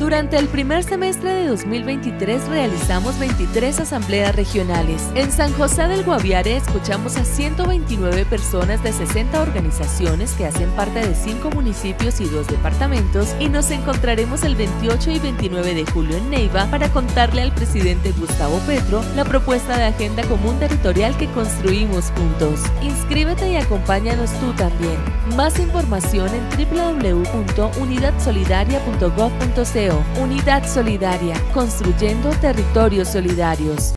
Durante el primer semestre de 2023 realizamos 23 asambleas regionales. En San José del Guaviare escuchamos a 129 personas de 60 organizaciones que hacen parte de 5 municipios y 2 departamentos y nos encontraremos el 28 y 29 de julio en Neiva para contarle al presidente Gustavo Petro la propuesta de agenda común territorial que construimos juntos. Inscríbete y acompáñanos tú también. Más información en Unidad Solidaria, construyendo territorios solidarios.